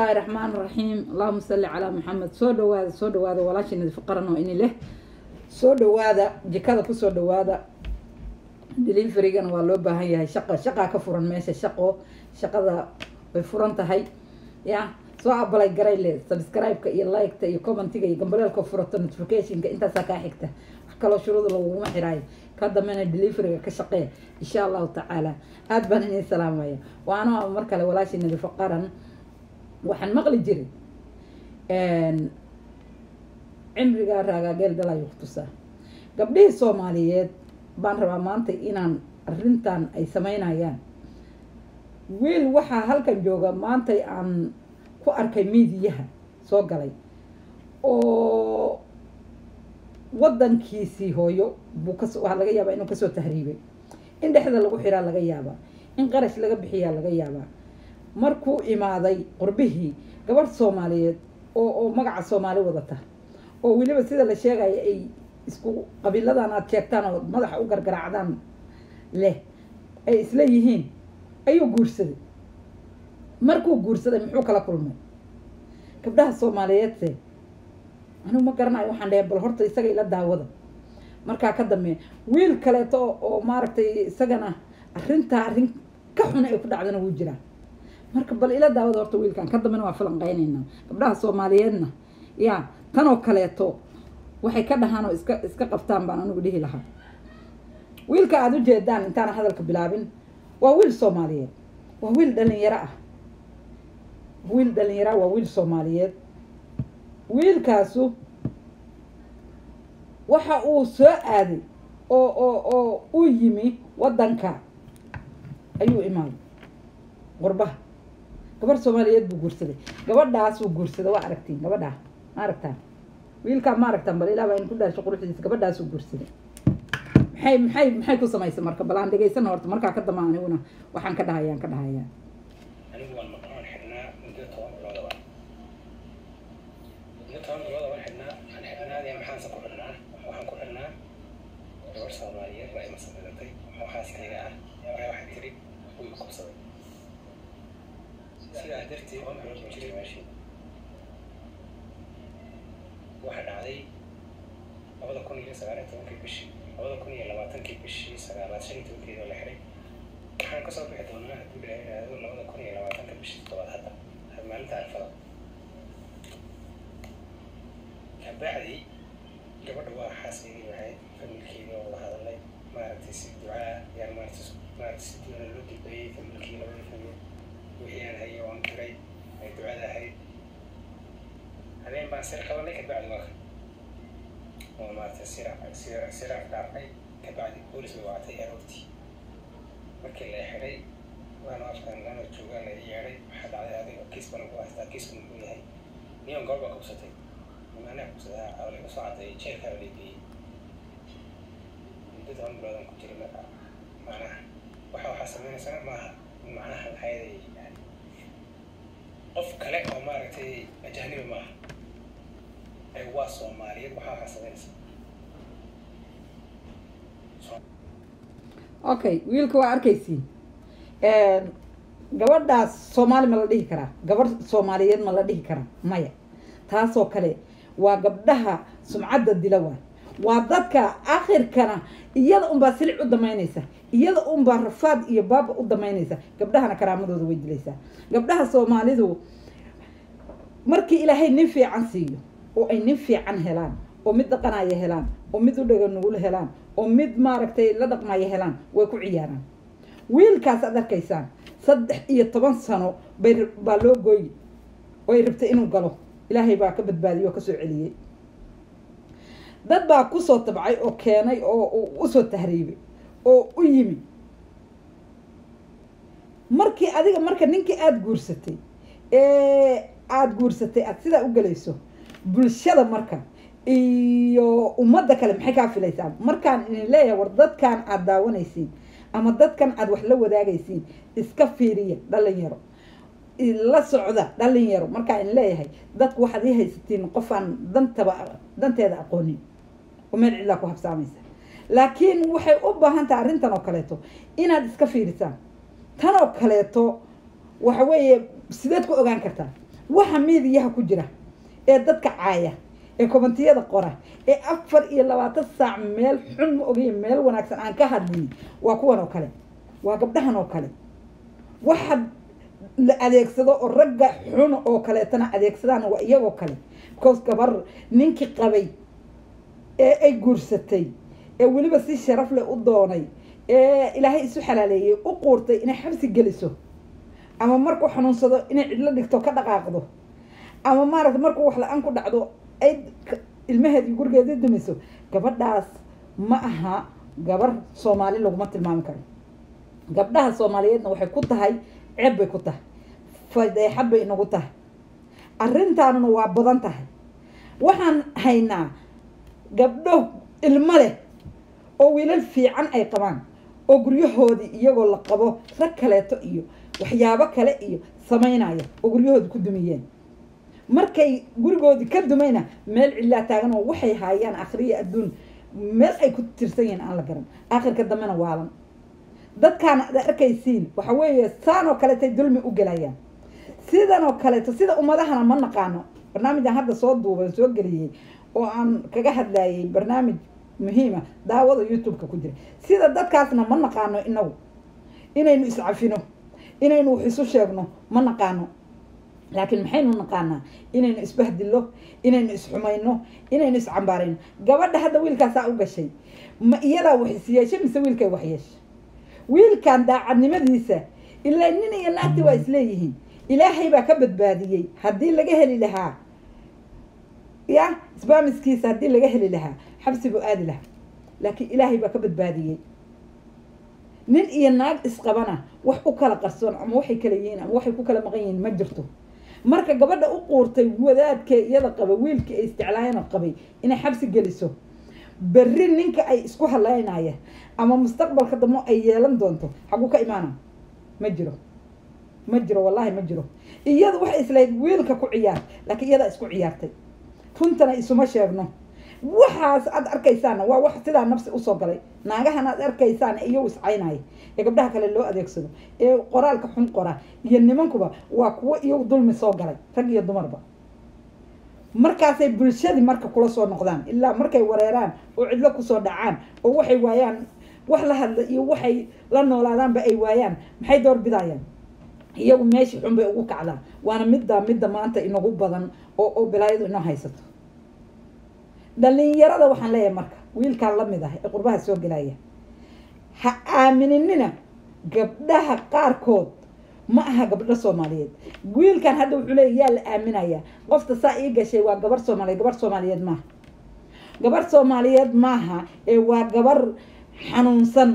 bismi illaahi raxmaan raxiim allahuma salli calaa maxamed soo dhawaada soo dhawaada walaashiinadi faqaran oo ini leh. Soo dhawaada jikada ku soo dhawaada deliverygana waa loo baahan yahay. Shaqa shaqaa ka furan meesha shaqo. Shaqada way furan tahay. Ya soo abalay garay le subscribe-ka iyo like-ta iyo commentiga iyo gambaleelka furato notificationka. Intaasaa kaa xigta. Wax kaloo shuruuda laguguma xiraayo. Ka dambena deliveryga ka shaqee insha allahu tacaala. Aada baan inii salaamaya mar kale walaashiinadi faqaran waxaan maqli jiray cimrigaa raagaageel dalayo kutusaa gabdhihii soomaaliyeed baan rabaa maanta inaan arrintan ay sameynayaan wiil waxaa halkan jooga maantay aan ku arkay miidiyaha soo galay oo waddankiisii hooyo buu kas waxaa laga yaabaa inuu ka soo tahriibay. In dhexda lagu xiraa laga yaabaa in qarash laga bixiyaa laga yaabaa markuu imaaday qurbihii gabadh soomaaliyeed oo oo magaca soomaali wadata oo weliba sida la sheegaya ay isku qabiiladan aad sheegtaan oo madaxa u gargaraacdaan leh ay isla yihiin ayuu guursaday. Markuu guursaday muxuu kala kulmay? Gabdhaha soomaaliyeedse anigu ma garanayo waxaan dhahay bal horta isaga ila daawada. Markaa ka dambeeya wiil kaleeto oo maaragtay isagana arrintaa arrin ka xuna ay ku dhacdana wuu jiraa marka bal ila daawada horta wiilkan ka dambena waa falanqeynaynaa gabdhaha soomaaliyeedna ya tanoo kaleeto waxay ka dhahaan oo iska iska qabtaan baan anigu dhihi lahaa. Wiilka aada u jeedaan intaana hadalka bilaabin waa wiil soomaaliyeed waa wiil dhalinyaro ah. Wiil dhalinyaro ah waa wiil soomaaliyeed. Wiilkaasu waxa uu soo aaday oo oo oo u yimi waddanka ayuu imaaday. Qurbaha gabadh soomaaliyeed buu guursaday. Gabadhaasuu guursaday waa aragtiin gabadhaa ma aragtaan? Wiilkaa ma aragtaan bal ilaa baa in ku dhaasho quruxdiisa gabadhaasuu guursaday. Maxay maxay maxay ku samaysay marka? Bal aan dhegaysana horta markaa ka dama aniguna waxaan ka dhahayaan ka dhahayaa familkeedii oo wada hadalay maaragtay si ducaa yaan maaragtay maaragtay si ducana loo dilbeeyey familkii labada famil wixii aan hayay waan diray ay ducada ahayd habeen baan sir qabanay kabacdi waa oo sirac sirac dhaarnay kabacdi boolis bay wacatay aroortii markii la xidhay waana afkan lana joogaa la yeedhay waxaa dhacday adiga kiis bana ku haystaa kiisku muxuu yahay niyon goor baa kubsatay imaanaa kubsadaa oo laga soo cadeeyay jeelkaa la geeyey muddo toban biloodan ku jiray marka macnaha waxa waxaa sameynaysana maaha macnaha maxaayaday qof kale oo maaragtay ajahnibi maaha ee waa soomaaliyeed waxaa sameynaysa okay wiilka waa arkaysiin gabadhaas soomaali ma la dhihi karaa. Gabadh soomaaliyeed ma la dhihi karaa maya. Taasoo kale waa gabdhaha sumcadda dila waay waa dadka akhirkana iyada unbaa silic u damaynaysa iyada unbaa rafaad iyo baaba u damaynaysa gabdhahana karaamadooda way dilaysaa. Gabdhaha soomaalidu markii ilaahay nin fiican siiyo oo ay nin fiican helaan oo mid dhaqanaya helaan oo mid u dhaga nugul helaan oo mid maaragtay la dhaqmaya helaan way ku ciyaaraan. Wiilkaas aad arkaysaan saddex iyo toban sano bay baa loo gooyi oo ay rabtay inuu galo. Ilaahay baa ka badbaadiyey oo ka soo celiyey dad baa ku soo tabcay oo keenay oo u soo tahriibay oo u yimi. Markii adiga marka ninkii aada guursatay ee aada guursatay aada sidaa u gelayso bulshada marka iyo ummadda kale maxay kaa filaysaa? Markaan idin leeyahay war dadkan aada daawanaysiin ama dadkan aada wax la wadaagaysiin iska fiiriya dhalinyaro la socda dhalinyaro markaan idin leeyahay dadku waxaad ii haysatiin qofaan dantaba danteeda aqoonin. oo meel cidlaa ku habsaamaysa laakiin waxay u baahan tahay arrintan oo kaleeto inaad iska fiirisaan tan oo kaleeto waxa weeye sideed ku ogaan kartaa waxa miidiyaha ku jira ee dadka caaya ee komantiyada qora ee afar iyo labaatan saac meel xun ma ogaye meel wanaagsan aan ka hadlin waa kuwan oo kale waa gabdhahan oo kale. Waxa la adeegsado oo ragga xun oo kaleetana adeegsadaan waa iyagoo kale. Because gabar ninkii qabay ee ay guursatay ee weliba si sharaf leh u doonay ee ilaahay isu xalaaleeyey u quurtay inay xabsi geliso. Ama markuu xanuunsado inay cidlo dhigto ka dhaqaaqdo. Ama maaragta markuu wax la'aan ku dhacdo ay ilmaheedii gurigeedii dumiso. Gabadhaas ma aha gabar soomaali laguma tilmaami karo. Gabdhaha soomaaliyeedna waxay ku tahay ceeb bay ku tahay fadeexad bay inagu tahay. Arrintaanuna waa badan tahay. Waxaan haynaa gabdho ilmo leh oo wiilal fiican ay qabaan oo guryahoodii iyagoo la qabo rag kaleeto iyo waxyaabo kale iyo samaynaya oo guryahoodi ku dumiyeen. Markay gurigoodii ka dumayna meel cillaa taagan oo waxay haayaan akhriya adduun meel ay ku tirsan yihiin aan la garan. Aakhirka dambena waalan dadkaana ad arkaysiin waxa weeye saan oo dulmi u gelayaan. Sidan oo kaleeto sida ummadahana ma naqaano. Barnaamijaan hadda soo duuban soo geliyey oo aan kaga hadlayay barnaamij muhiima daawada youtube-ka ku jira sida dadkaasna ma naqaano inagu inaynu iscafino inaynu wax isu sheegno ma naqaano. Laakiin maxaynu naqaanaa? Inaynu isbahdillo inaynu isxumayno inaynu iscambaarayno. Gabadha hadda wiilkaasaa u gashay. Ma iyadaa wax isyeesha mise wiilkay wax yeesha wiilkan daacadnimadiisa ilaa nin iyo naagti waa isleeyihiin. Ilaahay baa ka badbaadiyey. Haddii laga heli lahaa ya sbamiskiisa haddii laga heli lahaa xabsi buu aadi lahaa. Laakiin ilaahay baa ka badbaadiyey. Nin iyo naag isqabana wax u kala qarsoon ama waxay kala yihiin ama waxay ku kala maqan yihiin ma jirto. Marka gabadha u quurtay wadaadkee iyada qaba wiilkii ay isjeclaayeenoo qabay inay xabsi geliso berri ninka ay isku haleynaya ama mustaqbalka damo ay yeelan doonto xaguu ka imaana. Ma jiro. Ma jiro wallaahi ma jiro. Iyada waxay islahayd wiilka ku ciyaar laakiin iyadaa isku ciyaartay runtana isuma sheegno. Waxaas aad arkaysaana waa wax sidaa nafsi u soo galay. Naagahan aad arkaysaana iyagu iscaynaya ee gabdhaha kale loo adeegsado. Ee qoraalka xun qora. Iyo nimankuba waa kuwo iyagu dulmi soo galay. Rag iyo dumarba. Markaasay bulshadii marka kula soo noqdaan ilaa markay wareeraan oo cidlo ku soo dhacaan oo waxay waayaan wax la hadla iyo waxay la noolaadaanba ay waayaan. Maxay door bidayaan iyagu meeshii xun bay ugu kacdaan waana middaa midda maanta inagu badan oo oo bilaayadu inoo haysato. Dhalinyarada waxaan leeyahay marka wiilkaan la mid ah ee qurbaha soo gelaya ha aaminina gabdhaha qaarkood ma aha gabdho soomaaliyeed. Wiilkan hadda wuxuu leeya yaa la aaminayaa qofta saa ii gashay waa gabar soomaaliyeed gabar soomaaliyeed maaha. Gabar soomaaliyeed maaha ee waa gabar xanuunsan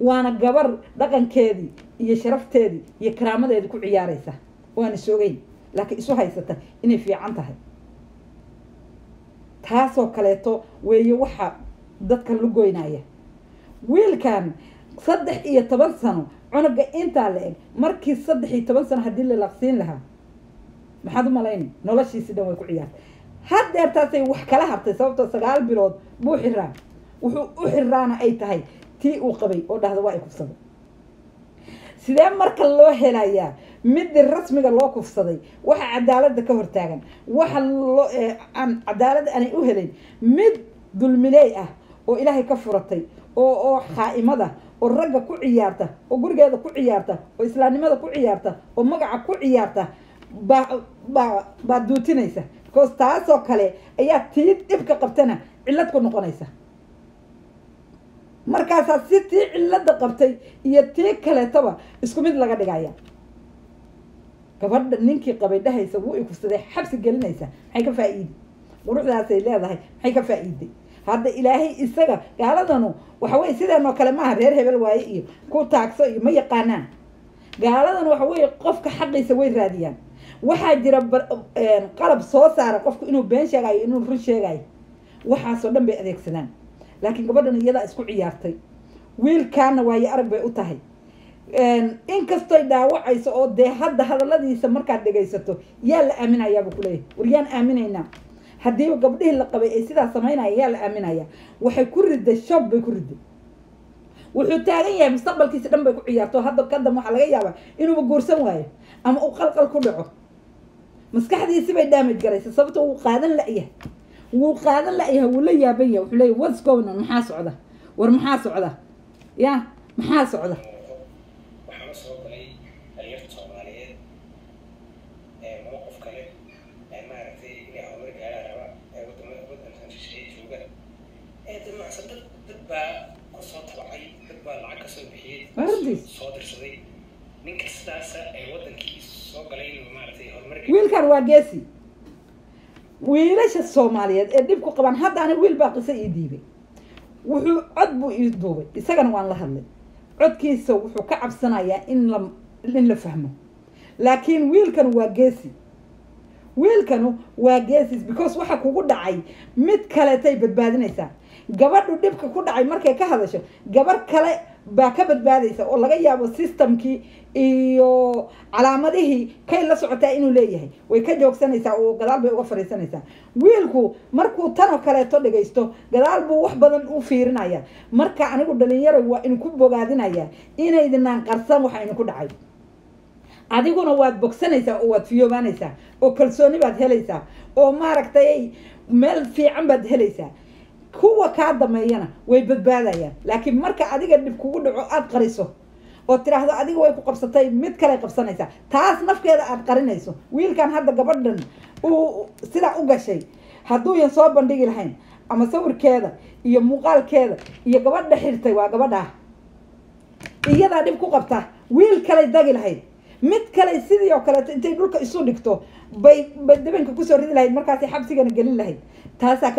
waana gabar dhaqankeedii iyo sharafteedii iyo karaamadeedii ku ciyaaraysa. Waana soogeyn laakiin isu haysata inay fiican tahay. Taasoo kaleeto weeye waxa dadka lugoynaya wiilkan saddex iyo toban sano cunuga intaa la eg markii saddex iyo toban sano haddii la laqsiin lahaa maxaad u malayna noloshiisi dhan way ku ciyaartay. Haddeertaasay wax kala hartay sababtoo sagaal bilood buu xiraa wuxuu u xiraana ay tahay tii uu qabay oo dhahda waa ay kufsaday sidee marka loo helayaa? Midii rasmiga loo kufsaday waxa cadaaladda ka hortaagan waxa loo aan cadaalad aanay u helayn mid dulmileey ah oo ilaahay ka furatay oo oo khaa'imada oo ragga ku ciyaarta oo gurigeeda ku ciyaarta oo islaamnimada ku ciyaarta oo magaca ku ciyaarta baa baa baa duutinaysa. Because taasoo kale ayaa tii dhibka qabtana cillad ku noqonaysa markaasaa si tii cilada qabtay iyo tii kaleetaba isku mid laga dhigaya gabadha ninkii qabay dhahaysa wuu ikufsaday xabsi gelinaysa maxay ka faa-iidi? Quruxdaasay leedahay maxay ka faa-iiday hadda ilaahay isaga gaaladanu waxa weye sideenoo kale maaha reer hebel waaye iyo ku taagso iyo ma yaqaanaan. Gaaladan waxa weeye qofka xaqiisa way raadiyaan. Waxaa jira qalab soo saara qofku inuu been sheegayo inuu run sheegayo waxaasoo dhan bay adeegsadaan laakiin gabadhan iyadaa isku ciyaartay. Wiilkaana waayo arag bay u tahay. Inkastoy dhaawacayso oo dee hadda hadaladiisa markaad dhegaysato yaa la aaminayaabuu war yaan aaminaynaa. Haddiiba gabdhihii la qabay ay sidaa samaynaya yaa la aaminaya. Waxay ku riday shob bay ku riday. Wuxuu taagan yahay mustaqbalkiisa dhan bay ku ciyaarto. Hadda kadam waxaa laga yaabaa inuuba guursan waayo ama uu qalqal ku dhaco. Maskaxdiisi bay damage garaysa sababto wuu qaadan la-yahay wuu qaadan la-yahay wuu la yaaban yahay wuxuu leeyahy what's going on? Maxaa socda? War maxaa socda? Ya maxaa socda? Wiilkan waa geesi wiilasha soomaaliyeed ee dhibku qabaan hadda ani wiil baa qiso ii diibay. Wuxuu cod buu ii duubay. Isagana waan la hadlay. Codkiisa wuxuu ka cabsanayaa in la in la fahmo. Laakiin wiilkan waa geesi. Wiilkanu waa geesis because waxa kugu dhacay mid kaleetay badbaadinaysaa gabadhu dhibka ku dhacay markay ka hadasho gabar kale baa ka badbaadaysa oo laga yaabo systemkii iyo calaamadihii kay la socotaa inuu leeyahay. Way ka joogsanaysaa oo gadaal bay uga fadhiisanaysaa wiilku markuu tanoo kaleeto dhagaysto gadaal buu wax badan u fiirinaya marka anigu dhalinyaro waa idinku bogaadinaya inaydinaan qarsan waxa idinku dhacay. Adiguna waad bogsanaysaa oo waad fiyoobaanaysaa oo kalsooni baad helaysaa oo maaragtay meel fiican baad helaysaa. Kuwa kaa dameeyana way badbaadayaan. Laakiin marka adiga dhib kugu dhaco aada qariso oo tiraahdo adiga way ku qabsatay mid kale qabsanaysaa taas nafkeeda aada qarinayso. Wiilkan hadda gabadhan uu sidaa u gashay hadduuyan soo bandhigi lahayn ama sawirkeeda iyo muuqaalkeeda iyo gabadha xirtay waa gabadhaa iyadaa dhib ku qabta wiil kaley dagi lahayd mid kale sidii oo kaleeto intay dhulka isu dhigto bay dabanka ku soo ridi lahayd markaasay xabsigana gelin lahayd. Taasaa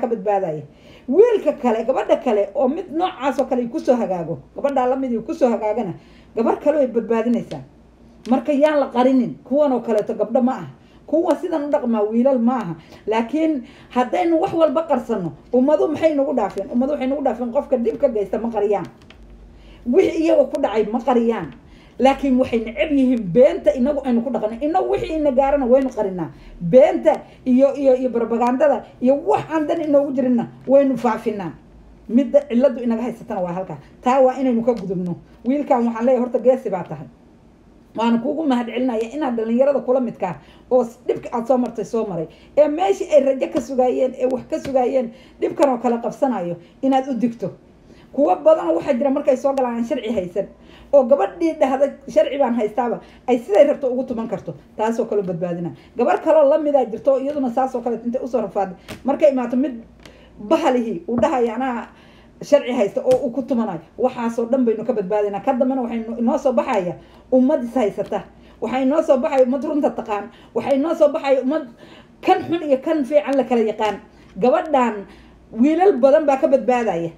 ka badbaadaya. Wiilka kale gabadha kale oo mid noocaas oo kale ku soo hagaago gabadhaa la mid ku soo hagaagana gabar kale way badbaadinaysaa. Marka yaan la qarinin kuwan oo kaleeto gabdho ma aha kuwa sidan u dhaqmaa wiilal ma aha. Laakiin haddaynu wax walba qarsano ummadu maxay nagu dhaafeen? Ummadu waxay nagu dhaafeen qofka dhib ka geysta ma qariyaan. Wixii iyaga ku dhacay ma qariyaan laakiin waxay necab yihiin beenta inagu aynu ku dhaqana inagu wixii ina gaarana waynu qarinaa. Beenta iyo iyo iyo barbagandada iyo wax aan dan inoogu jirinna waynu faafinaa. Midda ciladu inaga haysatana waa halkaa taa waa inaynu ka gudubno. Wiilkan waxaan leeyahay horta geesi baa tahay. Waana kuugu mahad celinaya inaad dhalinyarada kula midkaa oo dhibka aada soo martay soo maray. Ee meeshii ay rajo ka sugaayeen ee wax ka sugaayeen dhibkan oo kale qabsanayo inaad u digto kuwa badan waxaa jira markay soo galaan aan sharci haysan oo gabadhii dhahda sharci baan haystaaba ay siday rabto ugu tuman karto taasoo kaleo badbaadina. Gabar kaloo lamidaa jirto iyaduna saasoo kale intay u soo rafaaday markay imaato mid bahalihii uu dhahaya anaa sharci haysta oo uu ku tumanayo waxaasoo dhan baynu ka badbaadinaa. Ka dambena waxay inoo soo baxaya ummad is haysata waxaa inoo soo baxaya ummad runta taqaan waxaa inoo soo baxaya ummad kan xun iyo kan fiican la kala yaqaan. Gabadhan wiilal badan baa ka badbaadaya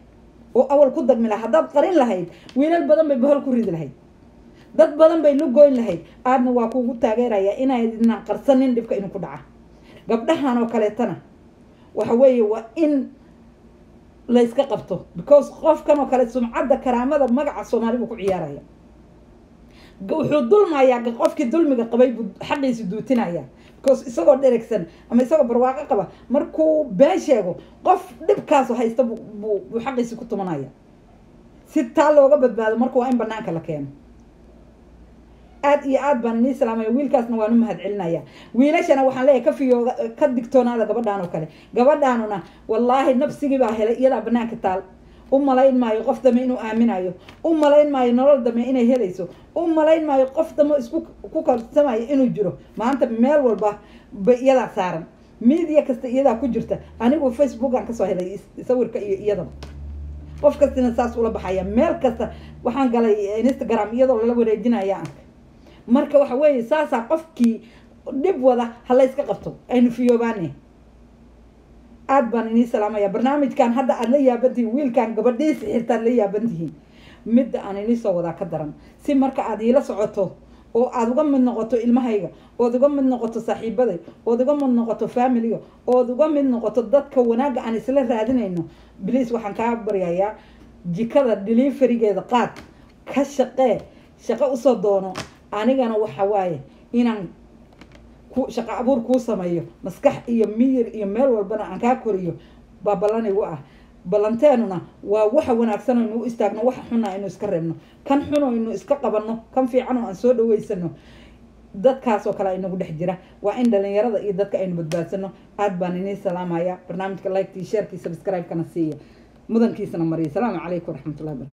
oo awal ku dagmi laha haddaad qarin lahayd wiilal badan bay bahol ku ridi lahayd. Dad badan bay lugoyn lahayd. Aadna waa kuugu taageeraya inaydna qarsanin dhibka inuu ku dhaca. Gabdhahan oo kaleetana waxa weeye waa in layska qabto because qofkan oo kale sumcadda karaamada magaca soomaali buu ku ciyaaraya. Wuxuu dulmayaa qofkii dulmiga qabay buu xaqiisi duutinaya because isagoo dheregsan ama isagoo barwaaqo qaba markuu been sheego qof dhibkaasu haysta buu xaqiisi ku tumanaya. Si taa looga badbaado marka waa in banaanka la keeno. Aad iyo aad baan inii salaamaya wiilkaasna waan u mahad celinaya. Wiilashana waxaan leeyahay ka fiyooga ka digtoonaada gabadhaan oo kale. Gabadhaanuna wallaahi nafsigii baa helay iyadaa banaanka taal u malayn maayo qof dame inuu aaminayo. U malayn maayo nolol dame inay helayso. U malayn maayo qof damo isku ku kalsamayo inuu jiro. Maanta meel walba ba iyadaa saaran. Media kasta iyadaa ku jirta. Anigu facebookan ka soo helay sawirka iyo iyadaba. Qof kastina saas ula baxaya. Meel kasta waxaan galay instagram iyadoo lala wareejinaya anka marka waxa weeye saasaa qofkii dhib wada ha layska qabto. Aynu fiyoobaane aad baan inii salaamaya barnaamijkan hadda aada la yaabantihiin wiilkan gabadhiisi xirta aad la yaabantihiin midda aan inii soo wadaa ka daran. Si marka aada iila socoto oo aada uga mid noqoto ilmahayga ood uga mid noqoto saaxiibaday ood uga mid noqoto familiga ood uga mid noqoto dadka wanaagga aan isla raadinayno bliis waxaan kaa baryayaa jikada deliverigeeda qaad. Ka shaqee shaqo u soo doono. Anigana waxa waaye inaan ku shaqo abuur kuu sameeyo maskax iyo miyir iyo meel walbana aan kaa koriyo baa ballan igu ah. Ballanteenuna waa waxa wanaagsan aynu u istaagno waxa xuna aynu iska reebno kan xun aynu iska qabanno kan fiican oo aan soo dhaweysano dadkaas oo kale inagu dhex jira waa in dhalinyarada iyo dadka aynu badbaadsano aad baan inii salaamaya barnaamijka likekii sharekii subscribe-kana siiya. Mudankiisana mariya salaamu calaykum waraxmatullahi barakatu